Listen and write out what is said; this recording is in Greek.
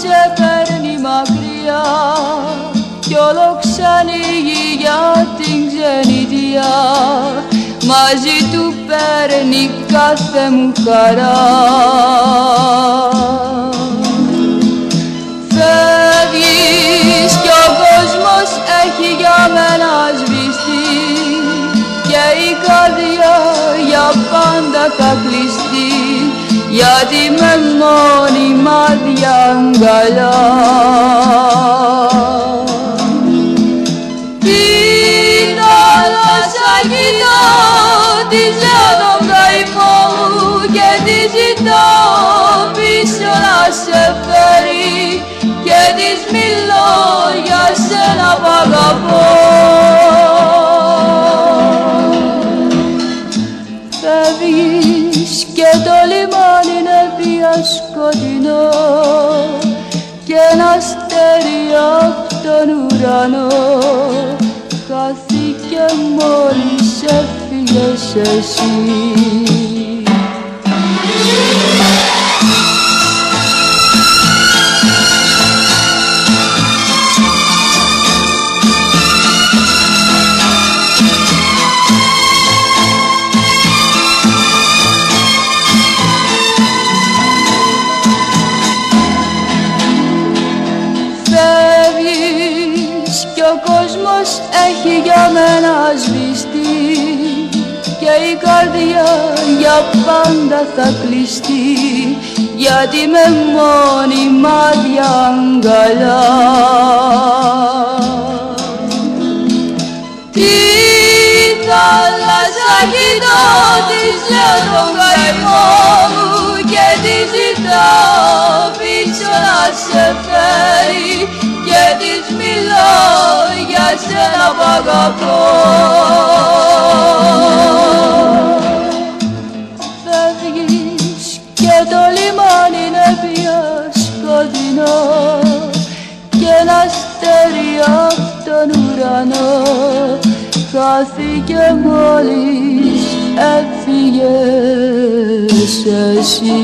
σε παίρνει μακριά κι όλο ξανοίγει για την ξενιτιά. Μαζί του παίρνει κάθε μου χαρά. Φεύγεις κι ο κόσμος έχει για μένα σβηστεί και η καρδιά για πάντα θα κλειστεί γιατί με μόνη μάτια αγκαλιά Την θάλασσα κοιτώ, τη λέω τον καημό μου και τη ζητώ πίσω να σε φέρει και της μιλώ σκοτεινό και ένας αστέρι απ' τον ουρανό. Χάθηκε μόλις έφυγες εσύ ο κόσμος έχει για μένα σβηστεί και η καρδιά για πάντα θα κλειστεί γιατί με μόνη μάτια αγκαλιά. Τη θάλασσα κοιτώ, της λέω τον καημό μου αγαπώ. Φεύγεις και το λιμάνι είναι πια σκοτεινό και ένα αστέρι απ' τον ουρανό. Χάθηκε μόλις έφυγες εσύ